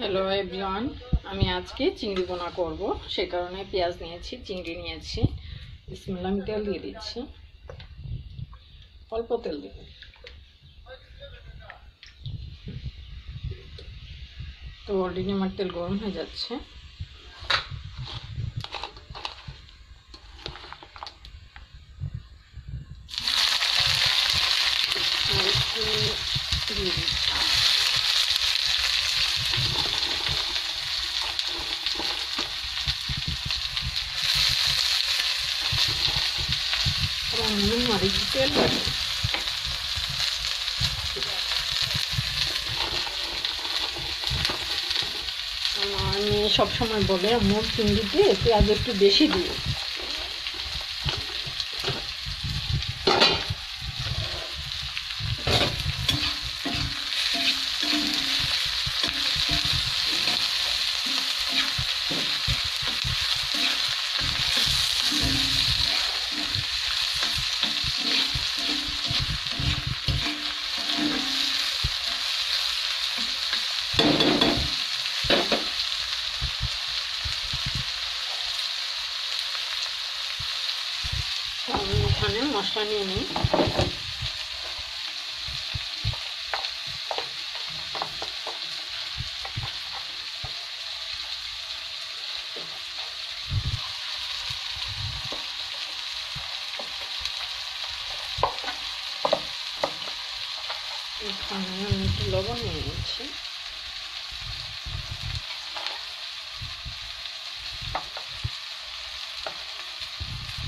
Hello everyone আমি আজকে চিংড়ি বোনা করব। সে কারণে পেঁয়াজ নিয়েছি, চিংড়ি নিয়েছি। বিসমিল্লাহ, আমি তেল দিয়ে দিচ্ছি। অল্প তেল দিব। তো অলরেডি আমার তেল গরম হয়ে যাচ্ছে। দিয়ে দিচ্ছি। আমার মেয়ে সবসময় বলে আমার চিংড়িতে পেঁয়াজ একটু বেশি দিও আমি এখানে মশলা নিয়ে নিই। এখানে আমি একটু লবণ নিয়ে নিচ্ছি।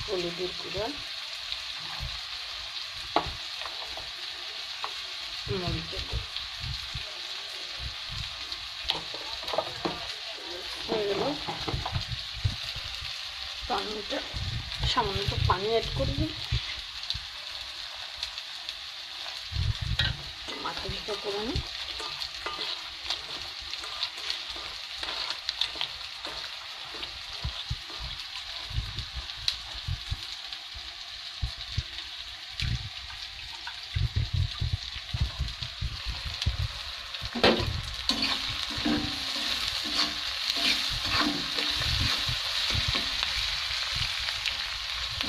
হলুদের মরিচের গুঁড়া হয়ে গেল পানিটা সামান্য পানি অ্যাড করে দিই। মাথা ভিটা করে নিই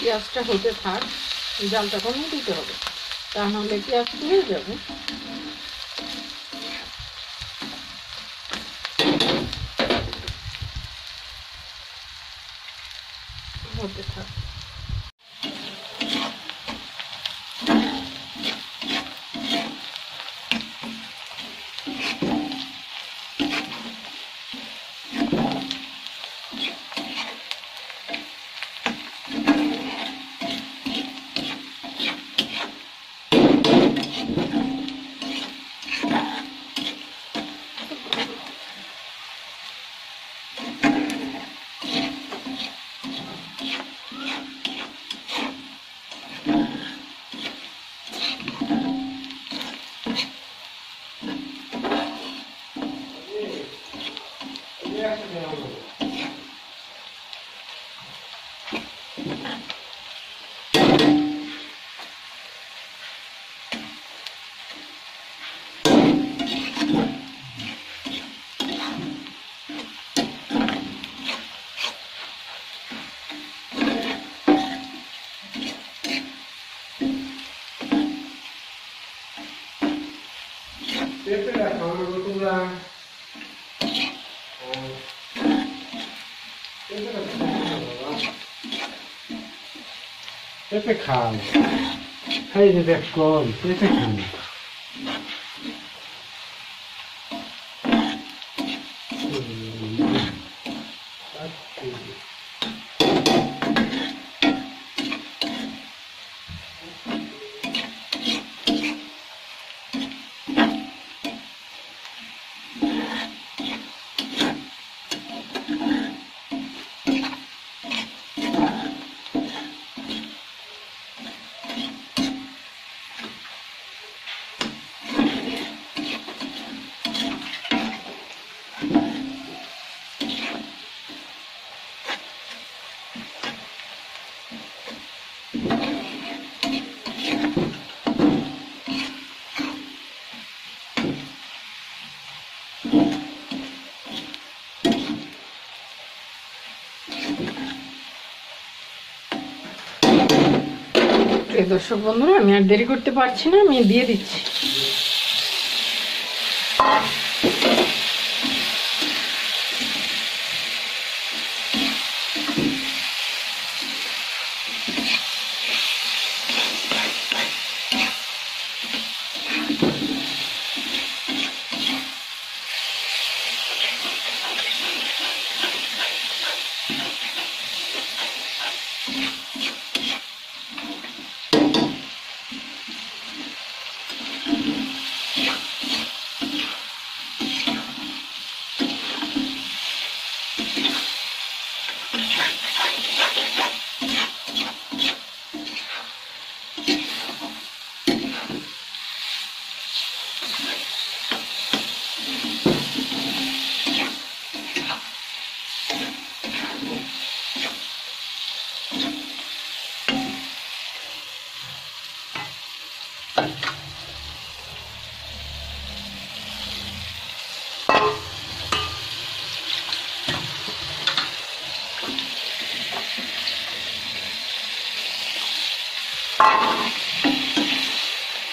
পেঁয়াজটা হতে থাক জালটা কমিয়ে দিতে হবে। তা নাহলে পেঁয়াজ পুড়ে যাবে? হতে থাক। 하시네요. Siempre la vamos a 빼빼칸. 하이드 백건 빼빼칸. দর্শক বন্ধুরা আমি আর দেরি করতে পারছি না আমি দিয়ে দিচ্ছি।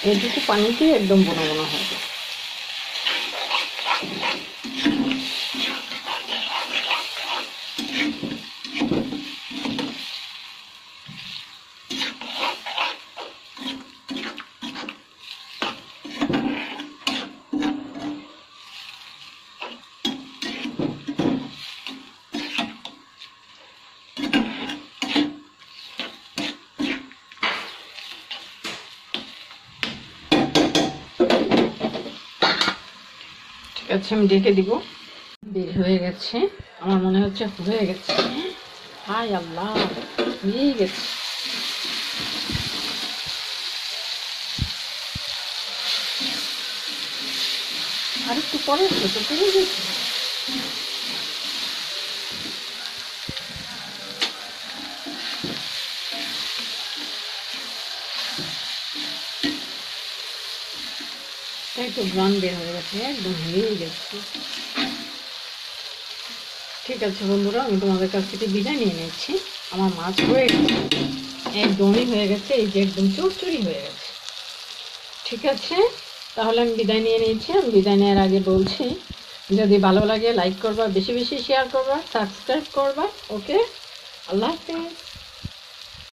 এইটুকু পানিতেই একদম বোনা বোনা হবে আছে আমি ডেকে দিব। বের হয়ে গেছে। আমার মনে হচ্ছে হয়ে গেছে। হাই আল্লাহ, হয়ে গেছে। আর একটু পরে তো পেরে গেছে। তো গ্রান বের হয়ে গেছে, একদম হয়ে গেছে ঠিক আছে বন্ধুরা, আমি তোমাদের কাছ থেকে বিদায় নিয়ে নিচ্ছি। আমার মাছ হয়ে গেছে একদমই হয়ে গেছে, এই যে একদম চুরচুরি হয়ে গেছে। ঠিক আছে, তাহলে আমি বিদায় নিয়ে নিয়েছি আমি বিদায় নেওয়ার আগে বলছি, যদি ভালো লাগে লাইক করবা, বেশি বেশি শেয়ার করবা সাবস্ক্রাইব করবা ওকে আল্লাহ হাফিজ।